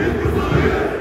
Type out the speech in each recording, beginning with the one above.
It's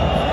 Bye.